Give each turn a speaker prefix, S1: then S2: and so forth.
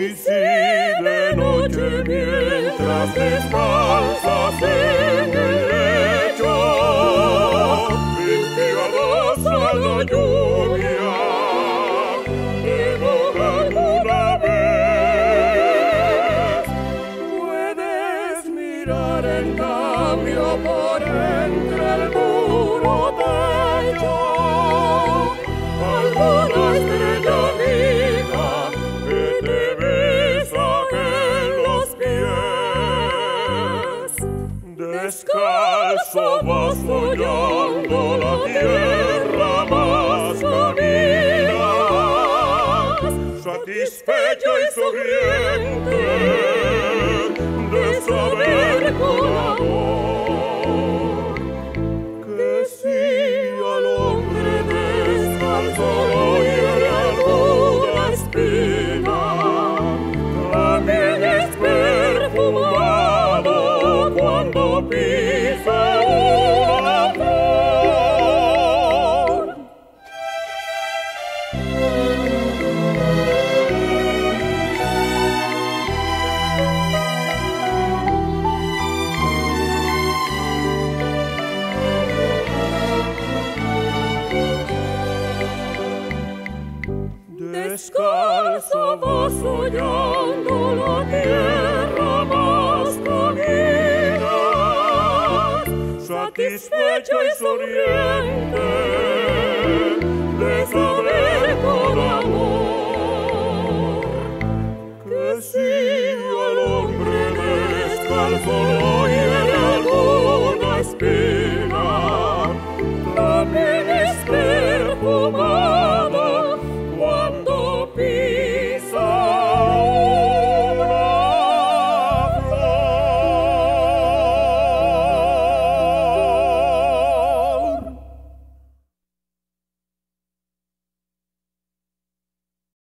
S1: y si de noche mientras descansas en el lecho, inspiradas a la lluvia, te alguna vez. Puedes mirar en cambio por entre el mundo. descalzo vas follando la tierra más caminas, satisfecho y sonriente de saber con amor que si al hombre descalzo Soyando la tierra más comida, satisfecha y sonriente, de saber por amor, que el Señor. Este